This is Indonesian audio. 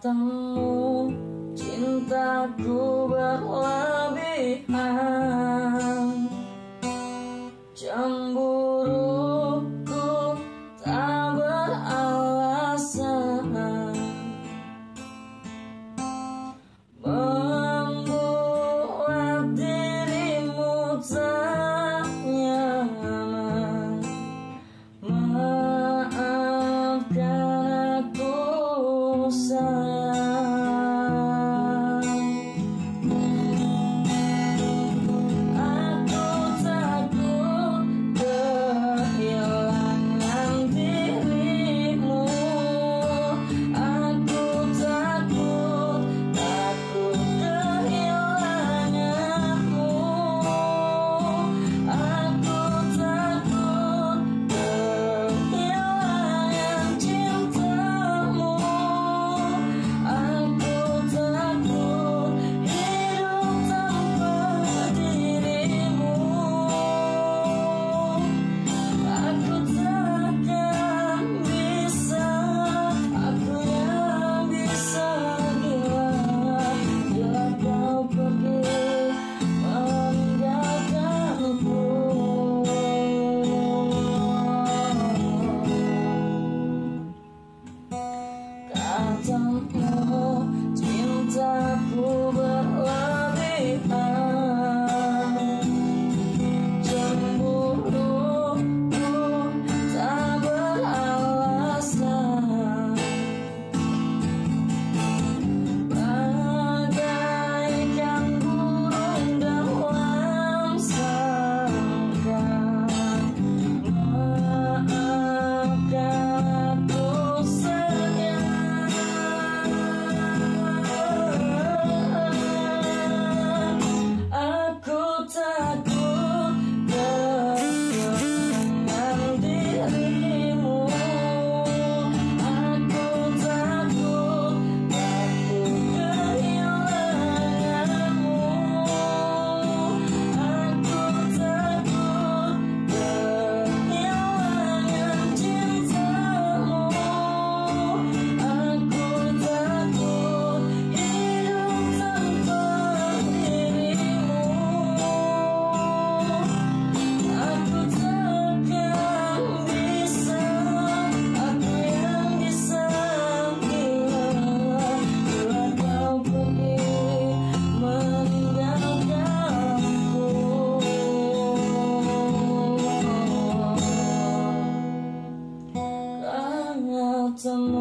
Katamu cintaku berlebihan So.